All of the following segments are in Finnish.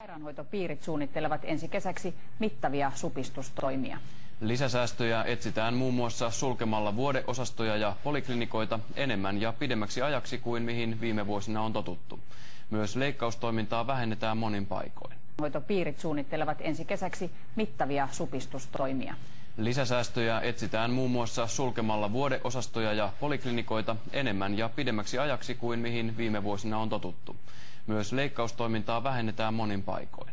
Sairaanhoitopiirit suunnittelevat ensi kesäksi mittavia supistustoimia. Lisäsäästöjä etsitään muun muassa sulkemalla vuodeosastoja ja poliklinikoita enemmän ja pidemmäksi ajaksi kuin mihin viime vuosina on totuttu. Myös leikkaustoimintaa vähennetään monin paikoin. Hoitopiirit suunnittelevat ensi kesäksi mittavia supistustoimia. Lisäsäästöjä etsitään muun muassa sulkemalla vuodeosastoja ja poliklinikoita enemmän ja pidemmäksi ajaksi kuin mihin viime vuosina on totuttu. Myös leikkaustoimintaa vähennetään monin paikoin.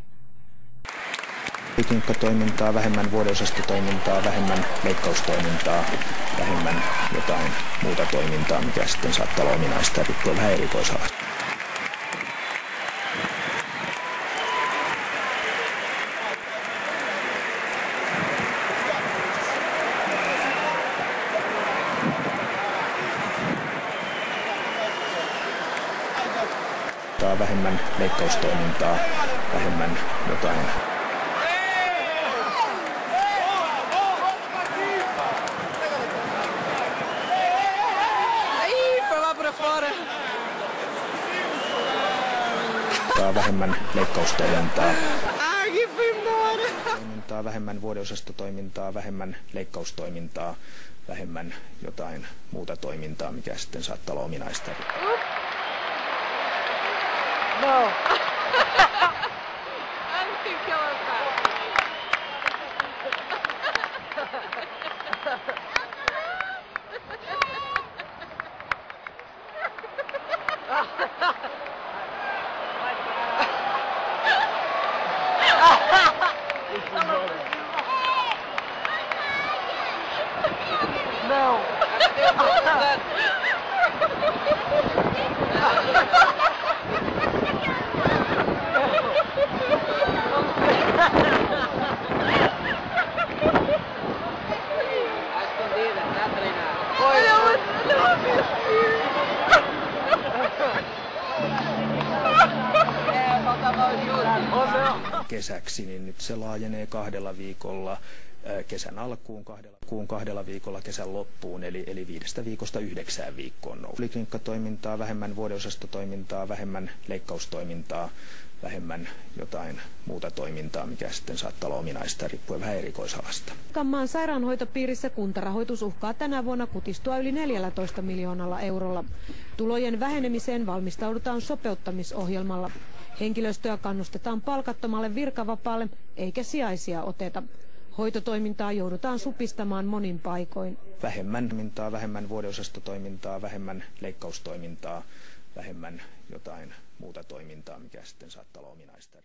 Klinikka-toimintaa, vähemmän vuodeosastotoimintaa, vähemmän leikkaustoimintaa, vähemmän jotain muuta toimintaa, mikä sitten saattaa olla ominaista riippuen vähän erikoisalasta. Vähemmän leikkaustoimintaa, vähemmän jotain vähemmän leikkaustoimintaa. Toimintaa, vähemmän vuodeosastotoimintaa, vähemmän leikkaustoimintaa, vähemmän jotain muuta toimintaa, mikä sitten saattaa olla ominaista. No. I'm too killing No. kesäksi, niin nyt se laajenee kahdella viikolla kesän alkuun, kahdella, kuun kahdella viikolla kesän loppuun, eli, eli viidestä viikosta yhdeksään viikkoon nousu. Poliklinikkatoimintaa, vähemmän vuodeosastotoimintaa, vähemmän leikkaustoimintaa, vähemmän jotain muuta toimintaa, mikä sitten saattaa olla ominaista riippuen vähän erikoisalasta. Kammaan sairaanhoitopiirissä kuntarahoitus uhkaa tänä vuonna kutistua yli 14 miljoonalla eurolla. Tulojen vähenemiseen valmistaudutaan sopeuttamisohjelmalla. Henkilöstöä kannustetaan palkattomalle virkavapaalle eikä sijaisia oteta. Hoitotoimintaa joudutaan supistamaan monin paikoin. Vähemmän toimintaa, vähemmän vuodeosastotoimintaa, vähemmän leikkaustoimintaa, vähemmän jotain muuta toimintaa, mikä sitten saattaa olla ominaista.